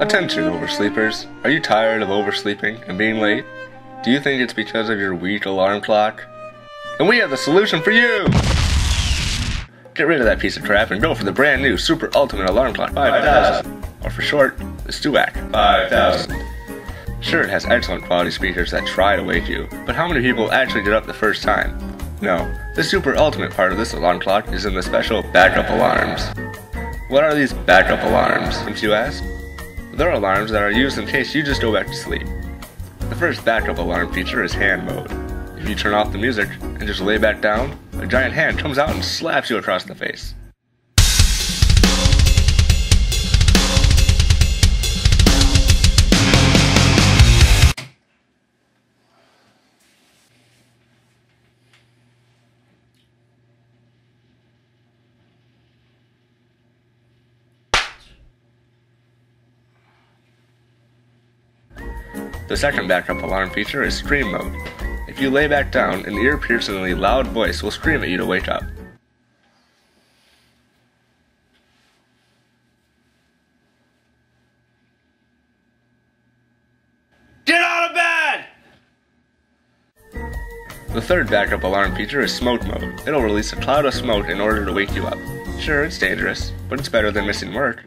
Attention, oversleepers. Are you tired of oversleeping and being late? Do you think it's because of your weak alarm clock? And we have the solution for you! Get rid of that piece of crap and go for the brand new Super Ultimate Alarm Clock 5000, or for short, the STUAC 5000. Sure, it has excellent quality speakers that try to wake you, but how many people actually get up the first time? No, the super ultimate part of this alarm clock is in the special backup alarms. What are these backup alarms, if you ask? They're alarms that are used in case you just go back to sleep. The first backup alarm feature is hand mode. If you turn off the music and just lay back down, a giant hand comes out and slaps you across the face. The second backup alarm feature is scream mode. If you lay back down, an ear-piercingly loud voice will scream at you to wake up. Get out of bed! The third backup alarm feature is smoke mode. It'll release a cloud of smoke in order to wake you up. Sure, it's dangerous, but it's better than missing work.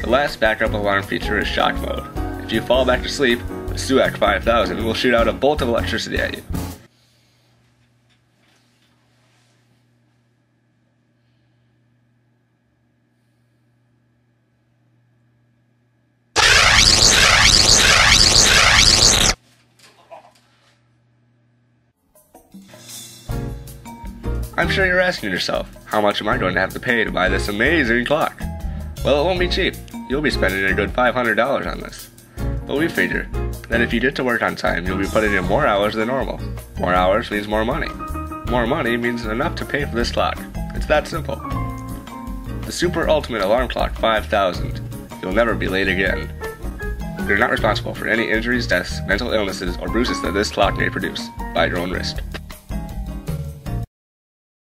The last backup alarm feature is shock mode. If you fall back to sleep, the STUAC 5000 will shoot out a bolt of electricity at you. I'm sure you're asking yourself, how much am I going to have to pay to buy this amazing clock? Well, it won't be cheap. You'll be spending a good $500 on this. But we figure that if you get to work on time, you'll be putting in more hours than normal. More hours means more money. More money means enough to pay for this clock. It's that simple. The Super Ultimate Alarm Clock 5000. You'll never be late again. You're not responsible for any injuries, deaths, mental illnesses, or bruises that this clock may produce. By your own risk.